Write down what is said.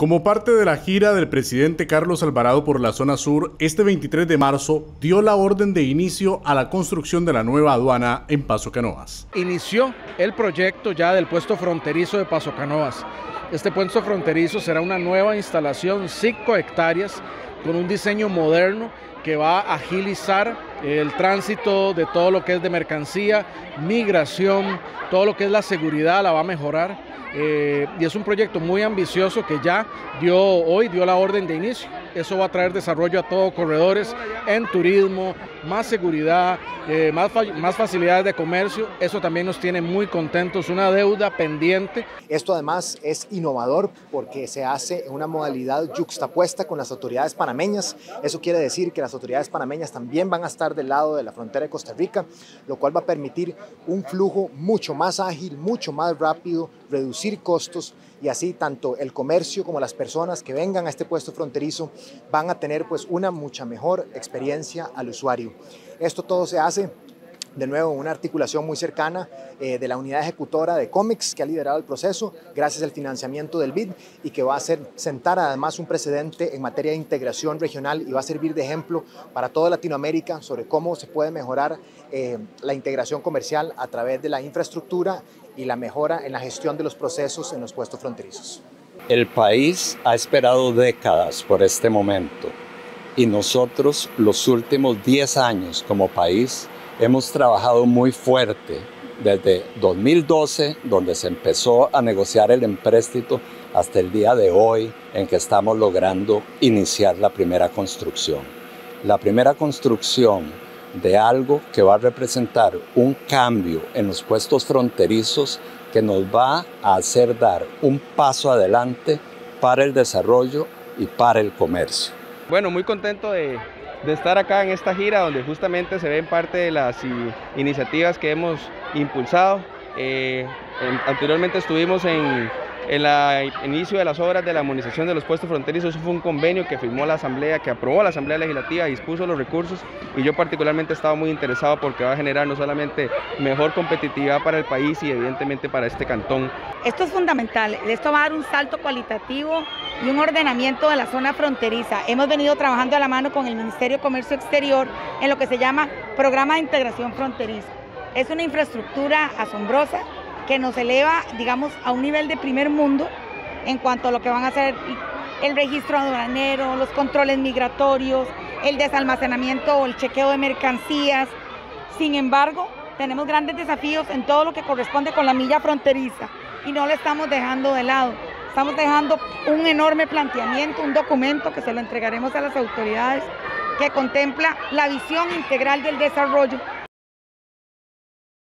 Como parte de la gira del presidente Carlos Alvarado por la zona sur, este 23 de marzo dio la orden de inicio a la construcción de la nueva aduana en Paso Canoas. Inició el proyecto ya del puesto fronterizo de Paso Canoas. Este puesto fronterizo será una nueva instalación, 5 hectáreas, con un diseño moderno que va a agilizar el tránsito de todo lo que es de mercancía, migración, todo lo que es la seguridad la va a mejorar eh, y es un proyecto muy ambicioso que ya dio hoy, dio la orden de inicio. Eso va a traer desarrollo a todos corredores en turismo, más seguridad, eh, más, más facilidades de comercio. Eso también nos tiene muy contentos, una deuda pendiente. Esto además es innovador porque se hace en una modalidad juxtapuesta con las autoridades panameñas. Eso quiere decir que las autoridades panameñas también van a estar del lado de la frontera de Costa Rica, lo cual va a permitir un flujo mucho más ágil, mucho más rápido, reducir costos y así tanto el comercio como las personas que vengan a este puesto fronterizo van a tener pues una mucha mejor experiencia al usuario. Esto todo se hace de nuevo una articulación muy cercana eh, de la unidad ejecutora de cómics que ha liderado el proceso gracias al financiamiento del BID y que va a hacer sentar además un precedente en materia de integración regional y va a servir de ejemplo para toda Latinoamérica sobre cómo se puede mejorar eh, la integración comercial a través de la infraestructura y la mejora en la gestión de los procesos en los puestos fronterizos. El país ha esperado décadas por este momento y nosotros los últimos 10 años como país hemos trabajado muy fuerte desde 2012, donde se empezó a negociar el empréstito, hasta el día de hoy en que estamos logrando iniciar la primera construcción. La primera construcción de algo que va a representar un cambio en los puestos fronterizos que nos va a hacer dar un paso adelante para el desarrollo y para el comercio. Bueno, muy contento de, estar acá en esta gira donde justamente se ven parte de las iniciativas que hemos impulsado. Eh, anteriormente estuvimos en en el inicio de las obras de la armonización de los puestos fronterizos, eso fue un convenio que firmó la Asamblea, que aprobó la Asamblea Legislativa, dispuso los recursos y yo particularmente estaba muy interesado porque va a generar no solamente mejor competitividad para el país y evidentemente para este cantón. Esto es fundamental, esto va a dar un salto cualitativo y un ordenamiento de la zona fronteriza. Hemos venido trabajando a la mano con el Ministerio de Comercio Exterior en lo que se llama Programa de Integración Fronteriza. Es una infraestructura asombrosa que nos eleva, digamos, a un nivel de primer mundo en cuanto a lo que van a ser el registro aduanero, los controles migratorios, el desalmacenamiento o el chequeo de mercancías. Sin embargo, tenemos grandes desafíos en todo lo que corresponde con la milla fronteriza y no le estamos dejando de lado. Estamos dejando un enorme planteamiento, un documento que se lo entregaremos a las autoridades que contempla la visión integral del desarrollo